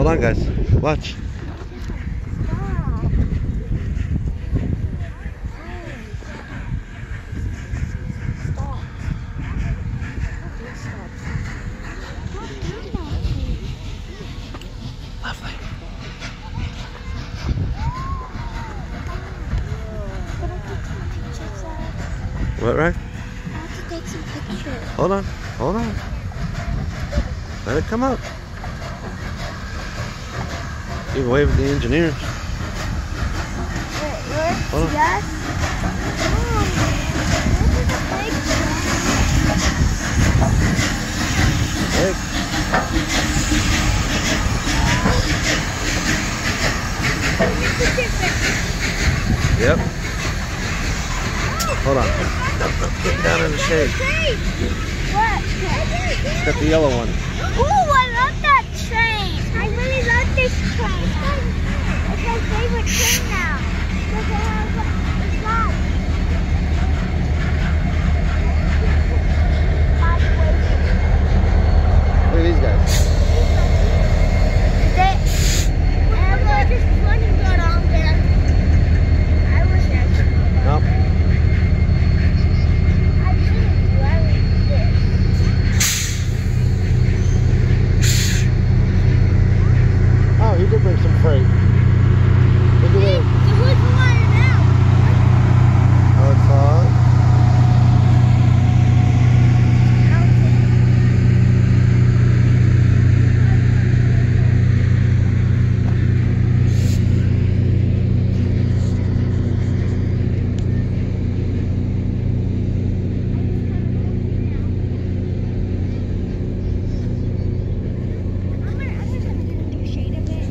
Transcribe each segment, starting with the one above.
Hold on, guys. Watch. What, right? Hold on. Hold on. Let it come up. You can wave at the engineers. Hold on. Yes. Yep. Hold on. Get down in the shade. What? Got the yellow one. Oh, I love that train. I really love this train. It's my favorite train now. Look at how it's live. Look at these guys. just running good on there. I was there. Nope. I didn't do everything. Oh, he did bring some freight. Look at this. So who's the one now? Oh, it's on. I'm gonna, I'm just gonna get into a shade of it.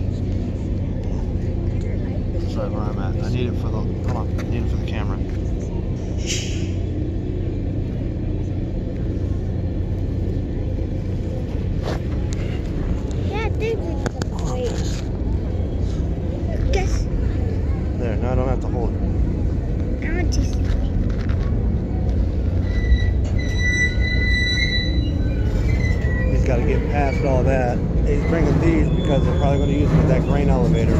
That's right where I'm at. I need it for the. Hold on. I need it for the camera. Yeah, this is great. Guess There. Now I don't have to hold it. I want to see. He's got to get past all that. He's bringing these because they're probably going to use them at that grain elevator.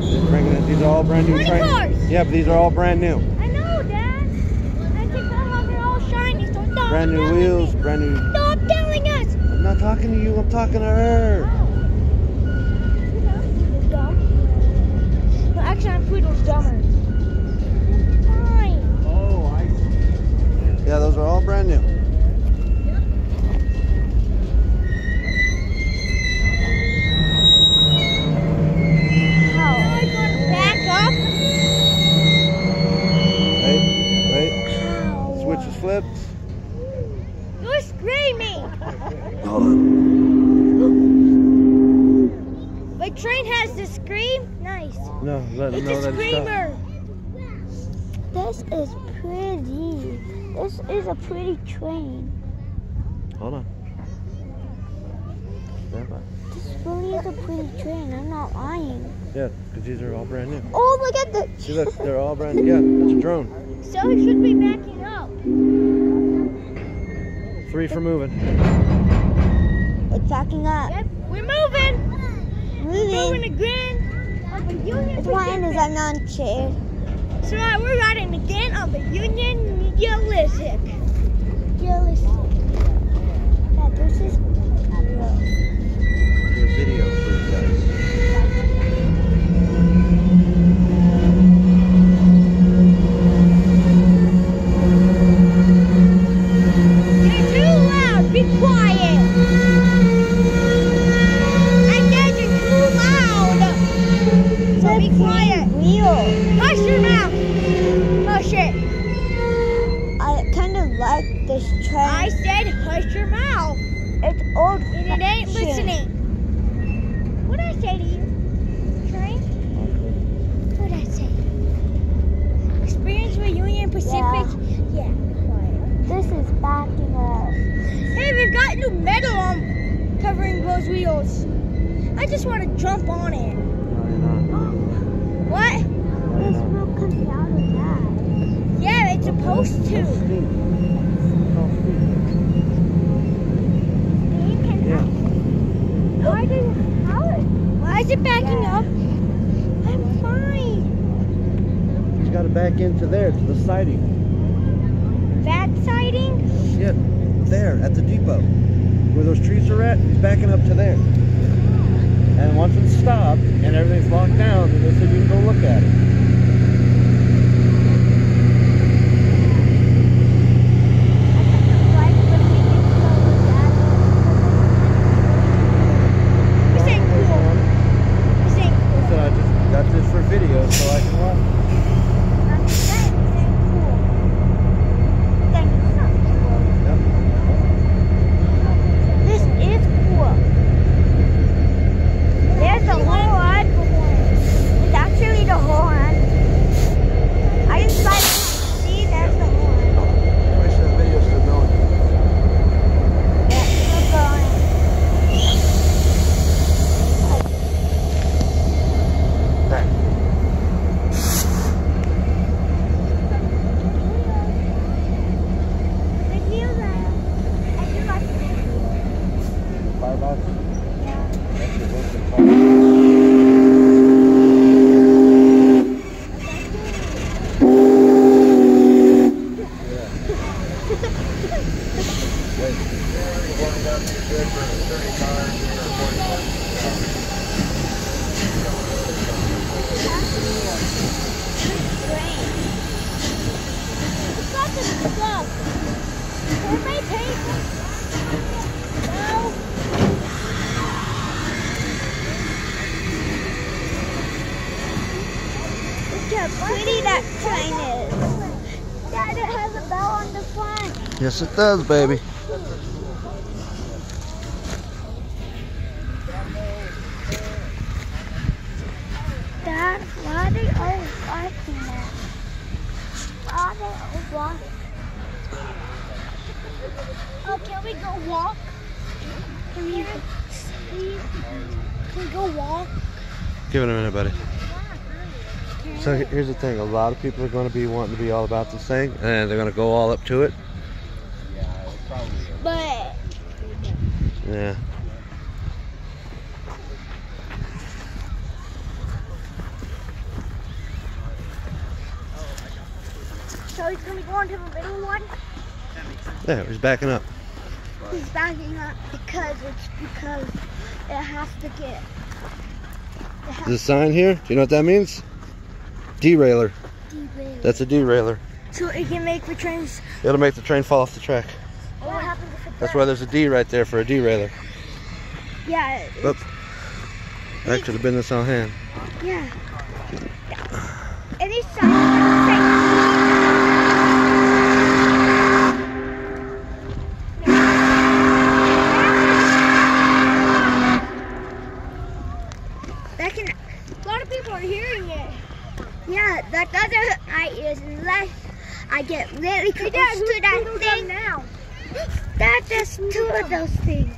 He's bringing it. These are all brand new trains. cars. Yeah, but these are all brand new. I know, Dad. I think how they're all shiny. So stop Brand new telling wheels. Me. Brand new. Stop telling us. I'm not talking to you. I'm talking to her. Well, actually, I'm Poodle's dumber. Fine. Oh, I. Yeah, those are all brand new. You're screaming. My train has the scream. Nice. No, let them It's know a that it's screamer. This is pretty. This is a pretty train. Hold on. This really is a pretty train. I'm not lying. Yeah, because these are all brand new. Oh, look at the. See, look, they're all brand new. Yeah, that's a drone. So it should be backing up. Three for moving. It's backing up. Yep, we're moving. Moving. Moving again. On the Union It's mine is I'm on chair. So uh, we're riding again on the Union Ulysses. Ulysses. Yeah, this is I just want to jump on it. No. What? This not. will come out of that. Yeah, it's supposed to. steep. It's all steep. You can Yeah. I Is it backing Yeah. up? I'm fine. He's got to back into there to the siding. That siding? Yeah, there at the depot, where those trees are at. He's backing up to there. And once it's stopped and everything's locked down, then they said you can go look at it. Cool. This I said I just got this for video so I can watch. I'm saying this ain't cool. Then it's not cool. Yep. This is cool. There's the horn. It's actually the horn. I just like see there's the horn. Wish that video's still going. Yeah, it's going. The view there. I do like the view. Firebox? Yeah. That's your working car. Look how pretty that train is. Dad, it has a bell on the front. Yes, it does, baby. Dad, why are they always watching that? Why are they always watching? Oh, can we go walk? Can we. Can we go walk? Give it a minute, buddy. So here's the thing: a lot of people are going to be wanting to be all about this thing, and they're going to go all up to it. But Yeah. so he's gonna go into the middle one. There, he's backing up. He's backing up because it's because it has to get. Has There's a sign here. Do you know what that means? Derailer. to derail. That's a derailer. So it can make the trains. It'll make the train fall off the track. What happens if it That's why there's a D right there for a derailer. Yeah. it- have been this on hand. Yeah. Any sign. That can. A lot of people are hearing it. Yeah, that doesn't hurt my ears unless Really close to that thing. now. That, there's two of those things.